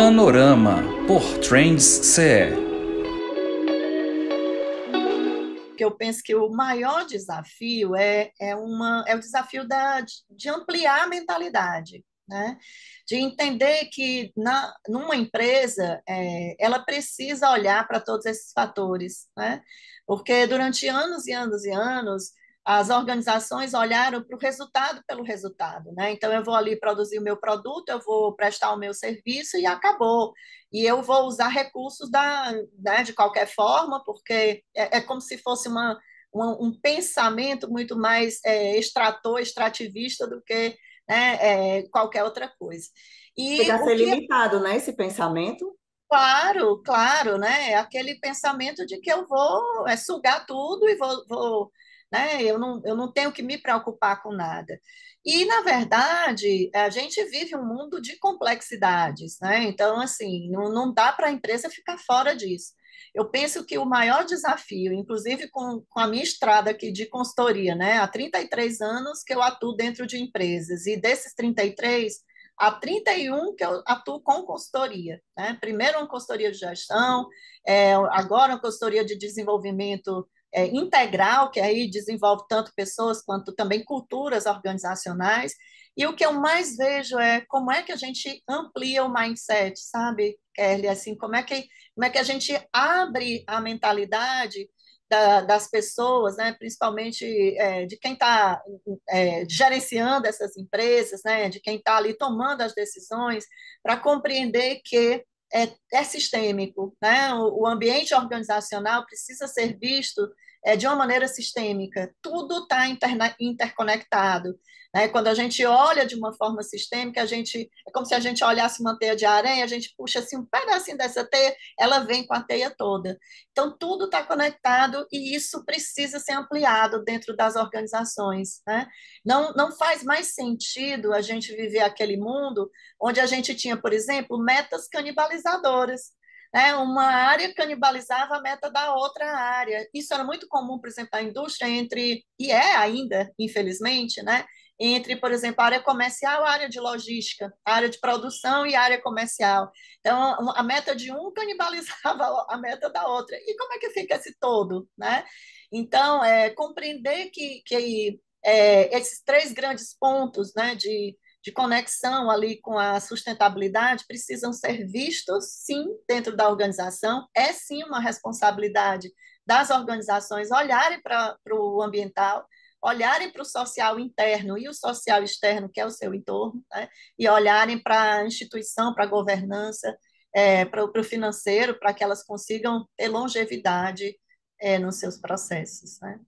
Panorama por Trends CE. que eu penso que o maior desafio é, é, uma, é o desafio da, de ampliar a mentalidade, né? de entender que na, numa empresa é, ela precisa olhar para todos esses fatores, né? porque durante anos e anos e anos as organizações olharam para o resultado pelo resultado, né? Então eu vou ali produzir o meu produto, eu vou prestar o meu serviço e acabou. E eu vou usar recursos da, né, de qualquer forma, porque é, é como se fosse uma, uma, um pensamento muito mais é, extrator, extrativista do que né, é, qualquer outra coisa. E Chega a ser que... limitado, né, esse pensamento? Claro, claro, né? Aquele pensamento de que eu vou é, sugar tudo e vou, vou né? Eu não, eu não tenho que me preocupar com nada. E, na verdade, a gente vive um mundo de complexidades, né? Então, assim, não, não dá para a empresa ficar fora disso. Eu penso que o maior desafio, inclusive com, com a minha estrada aqui de consultoria, né? Há 33 anos que eu atuo dentro de empresas, e desses 33, há 31 que eu atuo com consultoria. Né? Primeiro uma consultoria de gestão, é, agora uma consultoria de desenvolvimento é, integral, que aí desenvolve tanto pessoas quanto também culturas organizacionais. E o que eu mais vejo é como é que a gente amplia o mindset, sabe, Kelly? Assim, como é que, como é que a gente abre a mentalidade da, das pessoas, né, principalmente é, de quem está é, gerenciando essas empresas, né, de quem está ali tomando as decisões, para compreender que é, é sistêmico, né? O, o, ambiente organizacional precisa ser visto é, de uma maneira sistêmica. Tudo está interconectado. Né? Quando a gente olha de uma forma sistêmica, a gente é como se a gente olhasse uma teia de aranha, a gente puxa assim um pedacinho dessa teia, ela vem com a teia toda. Então tudo está conectado e isso precisa ser ampliado dentro das organizações. Né? Não, não faz mais sentido a gente viver aquele mundo onde a gente tinha, por exemplo, metas canibalizadoras né, uma área canibalizava a meta da outra área. Isso era muito comum, por exemplo, na indústria entre, e é ainda, infelizmente, né, entre, por exemplo, a área comercial, a área de logística, a área de produção e a área comercial. Então, a meta de um canibalizava a meta da outra. E como é que fica esse todo, né? Então, é, compreender que, que é, esses três grandes pontos, né, de de conexão ali com a sustentabilidade precisam ser vistos, sim, dentro da organização. É sim uma responsabilidade das organizações olharem para o ambiental, olharem para o social interno e o social externo, que é o seu entorno, né? e olharem para a instituição, para a governança, é, para o financeiro, para que elas consigam ter longevidade é, nos seus processos. Né?